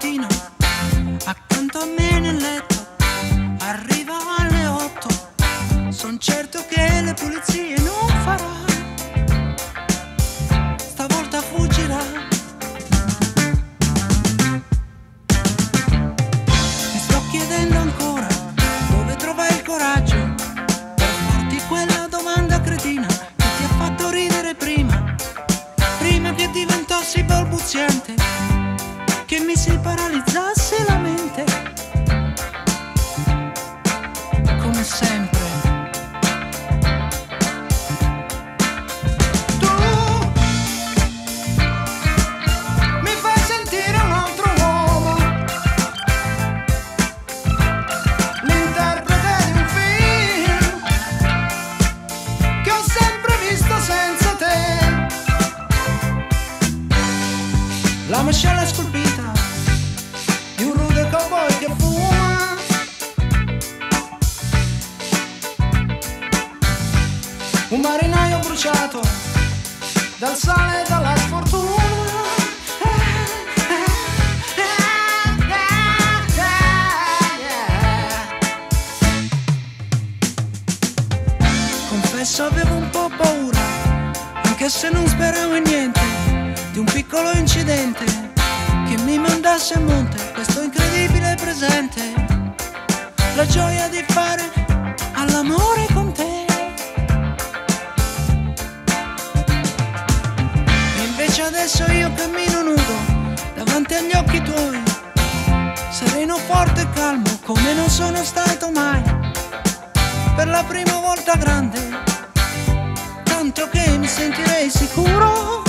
mattino accanto a me La mascella scolpita di un rude cowboy che fuma. Un marinaio bruciato dal sale e dalla sfortuna. Confesso avevo un po' paura, anche se non speravo in niente, di un piccolo incidente che mi mandasse a monte questo incredibile presente, la gioia di fare all'amore con te. E invece adesso io cammino nudo davanti agli occhi tuoi, sereno, forte e calmo come non sono stato mai per la prima volta grande, tanto che mi sentirei sicuro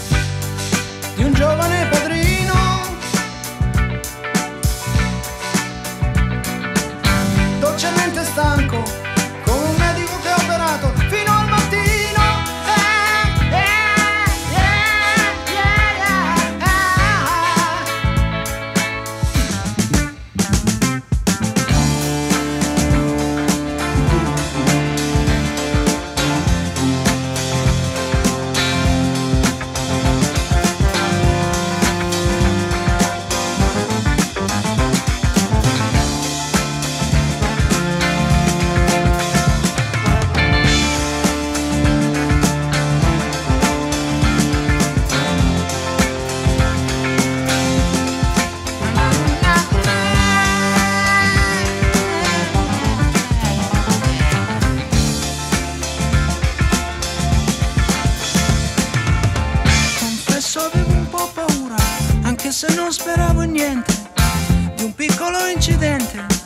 se non speravo niente, di un piccolo incidente